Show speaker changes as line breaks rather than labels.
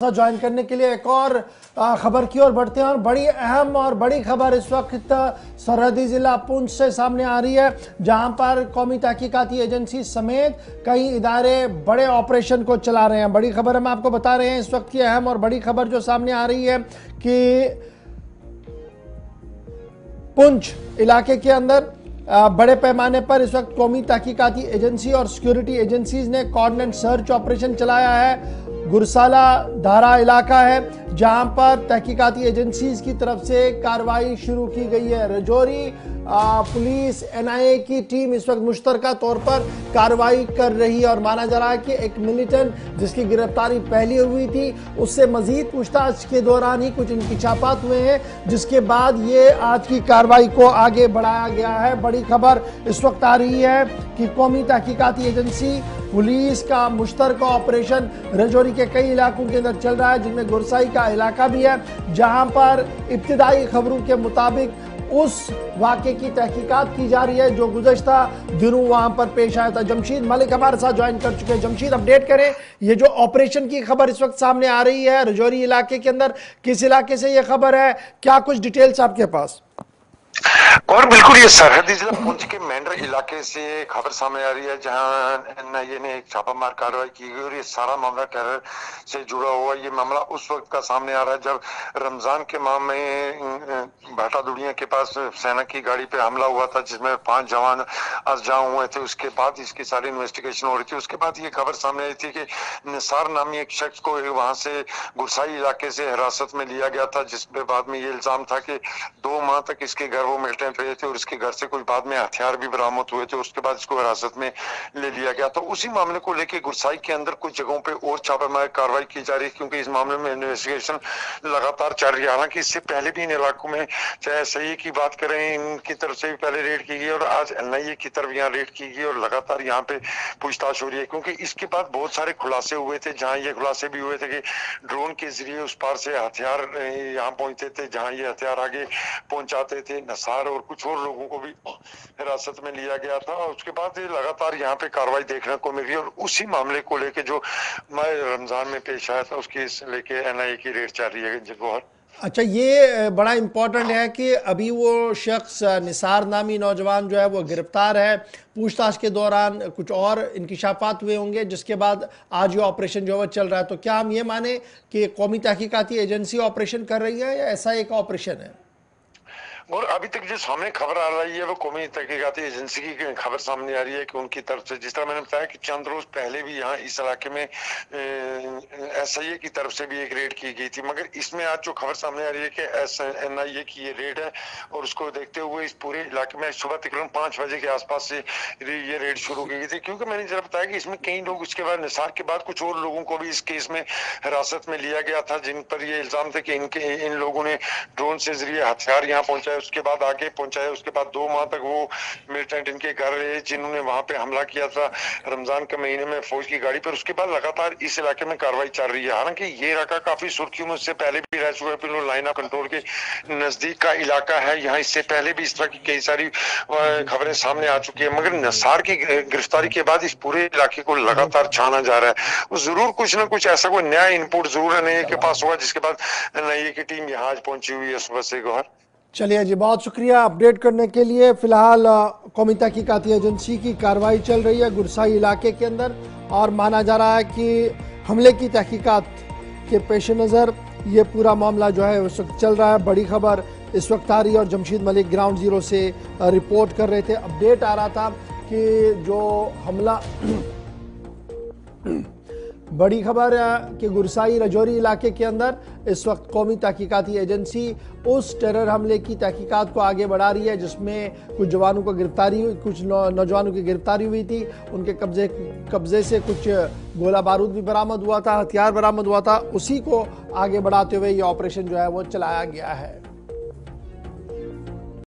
Join करने के लिए एक और खबर की ओर बढ़ते हैं और बड़ी अहम और बड़ी खबर इस वक्त सरहदी जिला पुंछ से सामने आ रही है, जहाँ पर कौमी तहकीकाती एजेंसी समेत कई इदारे बड़े ऑपरेशन को चला रहे हैं। बड़ी खबर हम आपको बता रहे हैं इस वक्त की अहम और बड़ी खबर जो सामने आ रही है कि पुंछ इलाके के अंदर बड़े पैमाने पर इस वक्त कौमी तहकीकाती एजेंसी और सिक्योरिटी एजेंसीज ने कॉर्डिनेट सर्च ऑपरेशन चलाया है। गुरसाला धारा इलाका है, जहाँ पर तहकीकाती एजेंसीज की तरफ़ से कार्रवाई शुरू की गई है। रजौरी पुलिस, एनआईए की टीम इस वक्त मुश्तरका तौर पर कार्रवाई कर रही है और माना जा रहा है कि एक मिलिटेंट जिसकी गिरफ्तारी पहले हुई थी, उससे मजीद पूछताछ के दौरान ही कुछ इंकशाफात हुए हैं, जिसके बाद ये आज की कार्रवाई को आगे बढ़ाया गया है। बड़ी खबर इस वक्त आ रही है कि कौमी तहकीकती एजेंसी पुलिस का मुश्तर ऑपरेशन रजौरी के कई इलाकों के अंदर चल रहा है, जिनमें गुरसाई का इलाका भी है, जहाँ पर इब्तदाई खबरों के मुताबिक उस वाक्य की तहकीकात की जा रही है, जो गुजशत दिनों वहाँ पर पेश आया था। जमशीद मलिक हमारे साथ ज्वाइन कर चुके हैं। जमशीद, अपडेट करें, ये जो ऑपरेशन की खबर इस वक्त सामने आ रही है रजौरी इलाके के अंदर, किस इलाके से ये खबर है? क्या कुछ डिटेल्स आपके पास?
और बिल्कुल ये सरहदी जिला पुंछ के मेंढर इलाके से खबर सामने आ रही है, जहाँ एनआईए ने एक छापामार कार्रवाई की गई और ये सारा मामला टेरर से जुड़ा हुआ ये मामला उस वक्त का सामने आ रहा है जब रमज़ान के माह में भाटा दुड़िया के पास सेना की गाड़ी पे हमला हुआ था, जिसमें पाँच जवान अजाऊ हुए थे। उसके बाद इसकी सारी इन्वेस्टिगेशन हो रही थी। उसके बाद ये खबर सामने आई थी कि निसार नामी एक शख्स को वहाँ से गुरसाई इलाके से हिरासत में लिया गया था जिसपे बाद में ये इल्ज़ाम था कि दो माह तक इसके घर वो पे थे और इसके घर से कुछ बाद में हथियार भी बरामद हुए थे, उसके बाद इसको हिरासत में ले लिया गया। तो उसी मामले को लेकर गुरसाई के अंदर कुछ जगहों पे और छापेमारी कार्रवाई की जा रही है, क्योंकि इस मामले में इन्वेस्टिगेशन लगातार चल रही है। हालाँकि इससे पहले भी इन इलाकों में चाहे सही की बात करें, इनकी तरफ़ से भी पहले रेड की गई और आज एनआईए की तरफ़ यहाँ रेड की गई और लगातार यहाँ पे पूछताछ हो रही है, क्योंकि इसके बाद बहुत सारे खुलासे हुए थे, जहाँ ये खुलासे भी हुए थे कि ड्रोन के ज़रिए उस पार से हथियार यहाँ पहुँचते थे, जहाँ ये हथियार आगे पहुंचाते थे, नसार और कुछ और लोगों को भी हिरासत में लिया गया था और उसके बाद ये लगातार यहाँ पे कार्रवाई देखने को मिली और उसी मामले को लेके जो मैं रमज़ान में पेश आया था, उसकी लेके एनआईए की रेड चल रही है जगोहर
अच्छा ये बड़ा इम्पोर्टेंट है कि अभी वो शख्स निसार नामी नौजवान जो है वो गिरफ़्तार है। पूछताछ के दौरान कुछ और इंकशाफात हुए होंगे, जिसके बाद आज ये ऑपरेशन जो है चल रहा है। तो क्या हम ये माने कि कौमी तहकीकाती एजेंसी ऑपरेशन कर रही है या ऐसा एक ऑपरेशन है?
और अभी तक जो सामने खबर आ रही है, वो कौमी तहकीकती एजेंसी की खबर सामने आ रही है कि उनकी तरफ़ से, जिस तरह मैंने बताया कि चंद रोज पहले भी यहाँ इस इलाके में एस आई ए की तरफ़ से भी एक रेड की गई थी। मगर इसमें आज जो खबर सामने आ रही है कि एस एन आई ए की ये रेड है और उसको देखते हुए इस पूरे इलाके में सुबह तकरीबन पाँच बजे के आसपास से ये रेड शुरू की गई थी। क्योंकि मैंने जरा बताया कि इसमें कई लोग, उसके बाद, निसार के बाद कुछ और लोगों को भी इस केस में हिरासत में लिया गया था, जिन पर ये इल्ज़ाम थे कि इनके, इन लोगों ने ड्रोन से ज़रिए हथियार यहाँ पहुँचाए उसके बाद आगे पहुँचाया उसके बाद दो माह तक वो मिलिटेंट इनके घर रहे, जिन्होंने वहाँ पे हमला किया था रमज़ान के महीने में फौज की गाड़ी पर। उसके बाद लगातार इस इलाके में कार्रवाई चल रही है। हालाँकि ये इलाका काफ़ी सुर्खियों में उससे पहले भी रह चुका है लाइन ऑफ़ कंट्रोल के नज़दीक का इलाका है। यहाँ इससे पहले भी इस तरह की कई सारी खबरें सामने आ चुकी है, मगर नसार की गिरफ्तारी के बाद इस पूरे इलाके को लगातार छाना जा रहा है। ज़रूर कुछ ना कुछ ऐसा कोई नया इनपुट ज़रूर है के पास होगा, जिसके बाद एनआईए की टीम यहाँ आज पहुँची हुई है सुबह से, गौहर।
चलिए जी, बहुत शुक्रिया अपडेट करने के लिए। फ़िलहाल कौमी तहकीकती एजेंसी की कार्रवाई चल रही है गुरसाई इलाके के अंदर और माना जा रहा है कि हमले की तहकीकात के पेश नज़र ये पूरा मामला जो है उस वक्त चल रहा है। बड़ी खबर, इस वक्त आ रही है और जमशीद मलिक ग्राउंड ज़ीरो से रिपोर्ट कर रहे थे। अपडेट आ रहा था कि जो हमला बड़ी खबर कि गुरसाई रजौरी इलाके के अंदर इस वक्त कौमी तहकीकती एजेंसी उस टेरर हमले की तहकीकात को आगे बढ़ा रही है, जिसमें कुछ जवानों को गिरफ्तारी हुई, कुछ नौजवानों की गिरफ्तारी हुई थी। उनके कब्जे कब्जे से कुछ गोला बारूद भी बरामद हुआ था, हथियार बरामद हुआ था। उसी को आगे बढ़ाते हुए ये ऑपरेशन जो है वो चलाया गया है।